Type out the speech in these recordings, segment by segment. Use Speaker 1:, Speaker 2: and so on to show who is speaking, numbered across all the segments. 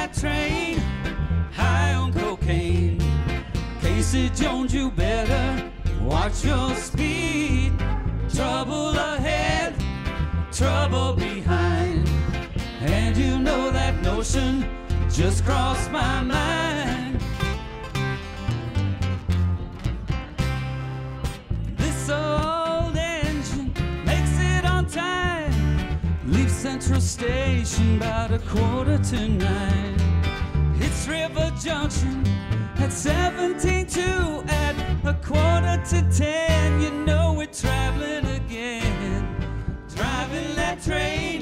Speaker 1: that train, high on cocaine. Casey Jones, you better watch your speed. Trouble ahead, trouble behind. And you know that notion just crossed my mind. Central Station about a quarter to nine. It's River Junction at 17 at a quarter to ten. You know we're traveling again. Driving that train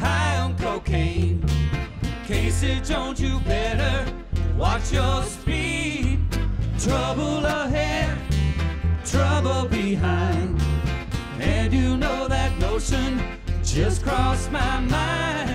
Speaker 1: high on cocaine. Casey Jones, you better watch your speed. Trouble ahead, trouble behind. And you know that notion just crossed my mind.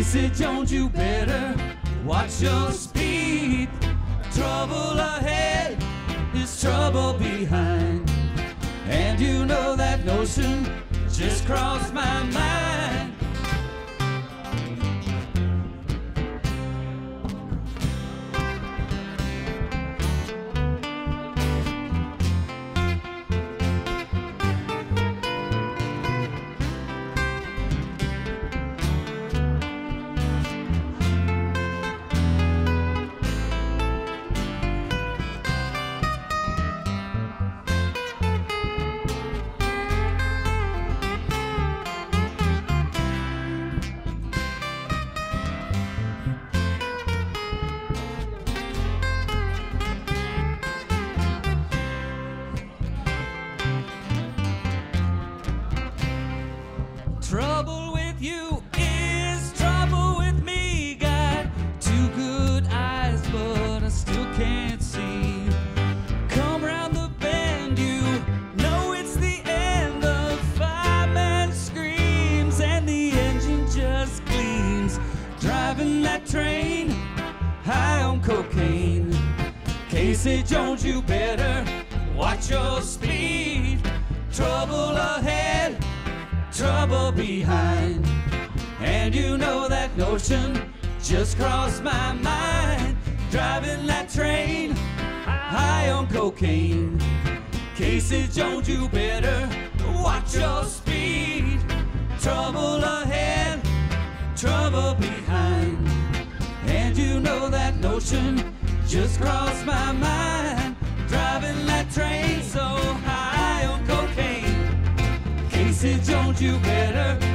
Speaker 1: Casey Jones, you better watch your speed. Trouble ahead is trouble behind. And you know that notion just crossed my mind. You is trouble with me. Got two good eyes, but I still can't see. Come round the bend, you know it's the end. The fireman screams and the engine just gleams. Driving that train high on cocaine. Casey Jones, you better watch your speed. Trouble ahead trouble behind. And you know that notion just crossed my mind. Driving that train high on cocaine. Casey Jones, you better watch your speed. Trouble ahead, trouble behind. And you know that notion just crossed my mind. You better